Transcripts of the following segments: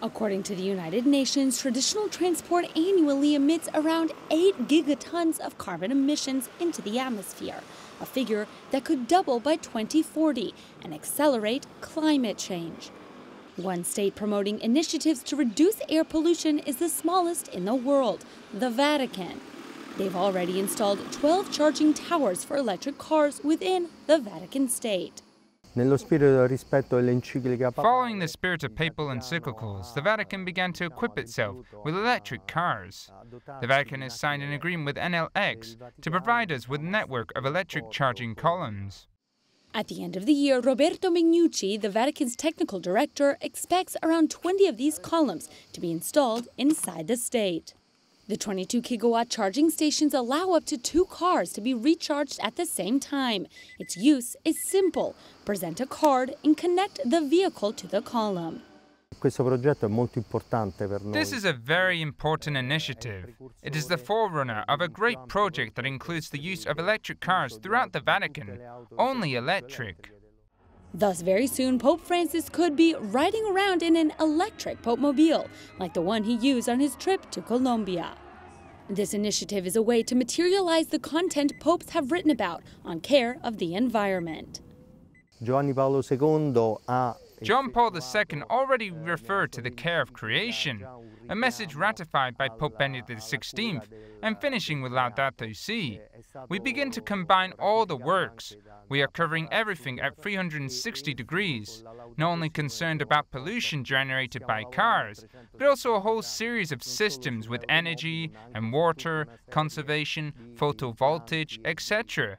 According to the United Nations, traditional transport annually emits around 8 gigatons of carbon emissions into the atmosphere, a figure that could double by 2040 and accelerate climate change. One state promoting initiatives to reduce air pollution is the smallest in the world, the Vatican. They've already installed 12 charging towers for electric cars within the Vatican state. Nello spirito del rispetto dell'enciclica Following the spirit of papal encyclicals, the Vatican began to equip itself with electric cars. The Vatican has signed an agreement with Enel X to provide us with a network of electric charging columns. At the end of the year, Roberto Mignucci, the Vatican's technical director, expects around 20 of these columns to be installed inside the state. The 22 kilowatt charging stations allow up to two cars to be recharged at the same time. Its use is simple. Present a card and connect the vehicle to the column. Questo progetto è molto importante per noi. This is a very important initiative. It is the forerunner of a great project that includes the use of electric cars throughout the Vatican, only electric. Thus, very soon, Pope Francis could be riding around in an electric Pope Mobile, like the one he used on his trip to Colombia. This initiative is a way to materialize the content popes have written about on care of the environment. Giovanni Paolo II ha John Paul II already referred to the care of creation, a message ratified by Pope Benedict XVI, and finishing with Laudato Si. We begin to combine all the works. We are covering everything at 360 degrees, not only concerned about pollution generated by cars, but also a whole series of systems with energy and water, conservation, photovoltaic, etc.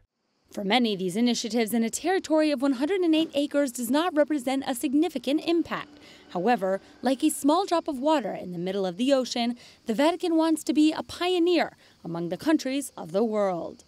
For many, these initiatives in a territory of 108 acres does not represent a significant impact. However, like a small drop of water in the middle of the ocean, the Vatican wants to be a pioneer among the countries of the world.